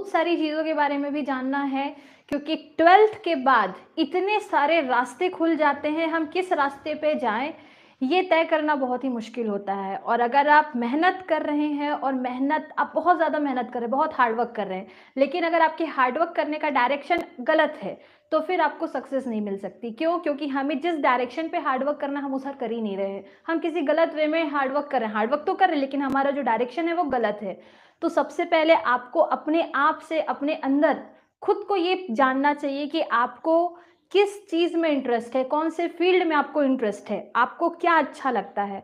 बहुत सारी चीज़ों के बारे में भी जानना है, क्योंकि ट्वेल्थ के बाद इतने सारे रास्ते खुल जाते हैं, हम किस रास्ते पे जाएँ ये तय करना बहुत ही मुश्किल होता है। और अगर आप मेहनत कर रहे हैं और मेहनत, आप बहुत ज़्यादा मेहनत कर रहे हैं, बहुत हार्डवर्क कर रहे हैं, लेकिन अगर आपके हार्डवर्क करने का डायरेक्शन गलत है तो फिर आपको सक्सेस नहीं मिल सकती। क्यों? क्योंकि हमें जिस डायरेक्शन पे हार्डवर्क करना हम उस हर कर ही नहीं रहे हम किसी गलत वे में हार्डवर्क कर रहे हैं। हार्डवर्क तो कर रहे हैं, लेकिन हमारा जो डायरेक्शन है, वो गलत है। तो सबसे पहले आपको अपने आप से, अपने अंदर खुद को ये जानना चाहिए कि आपको किस चीज़ में इंटरेस्ट है? कौन से फ़ील्ड में आपको इंटरेस्ट है? आपको क्या अच्छा लगता है?